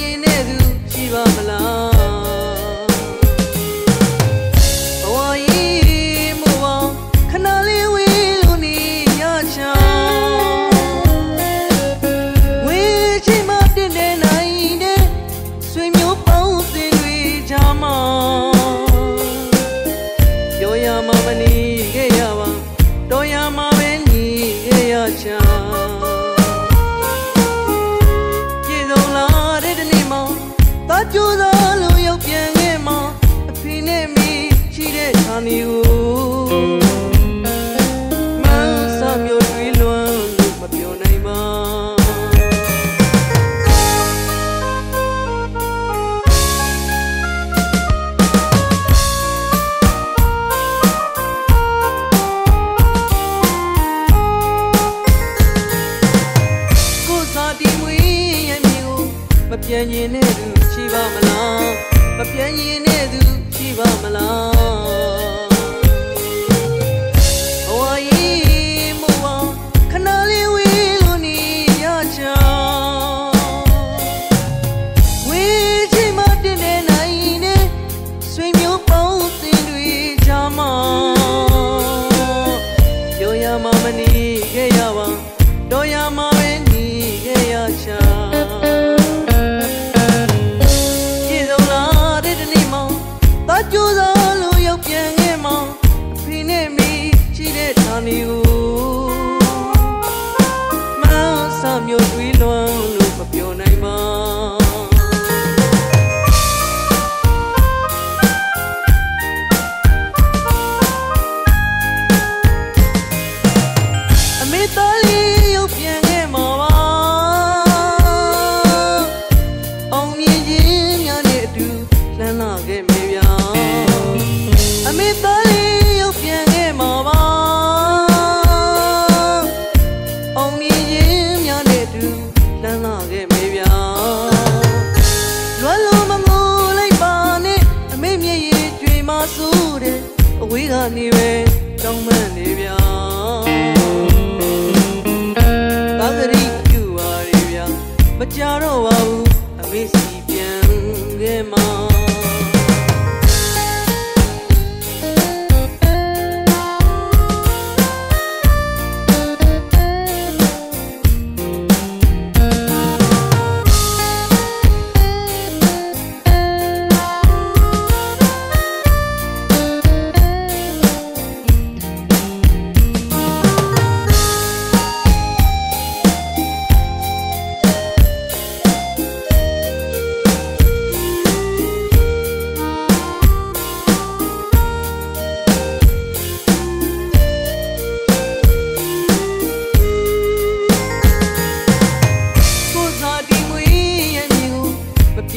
ရင်တဲ့သူရှိပါမလား ရင်တဲ့သူရှိပါမလားမပြန်ရင်တဲ့သူရှိပါမလား မျိုးတွေးလွမ်းလို့မပြောနိုင်ပါအမေသားလေးရုပ်ပြန်ခဲ့မှာပါအောင်မြင်ခြင်းများနဲ့အတူလှမ်းလာခဲ့မေဗျာ ကနေပဲတောင်းမှန်နေဗျာသာဂရိပြုပါရဗျာမကြတော့ပါဘူးအမေစီ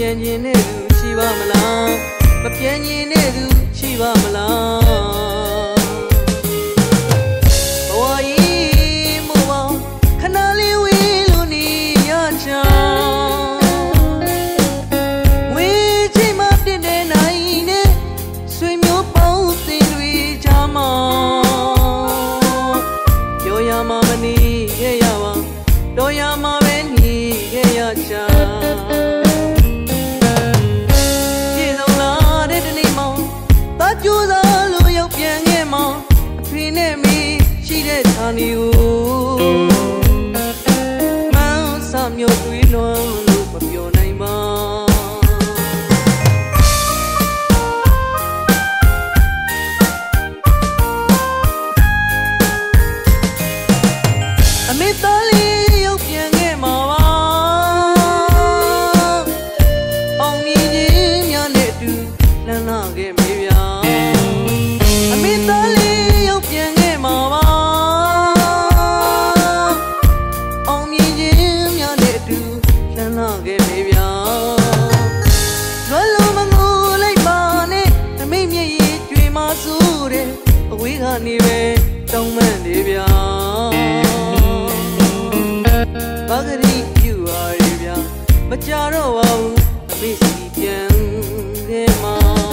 ပြန်ခြင်းတဲ့သူရှိပါမလားမပြန်ခြင်းတဲ့သူရှိပါမလားဘဝကြီးမို့ပါခဏလေးဝေးလို့နေရချောင်းဝေးချိန်မှတင်တဲ့နိုင်နဲ့ဆွေမျိုးပေါင်းစင်တွေကြမှာပြောရမှမနေခဲ့ရပါတော်ရမှပဲနေခဲ့ရချာ နဲ့မိရှိတဲ့ဌာနီကို ဆူတဲ့အဝေးကနေပဲတောင်းမှန်နေဗျာဘာဂရိပြုပါရဗျာမကြတော့ပါဘူးအမေစီပြန်ခဲ့မှာ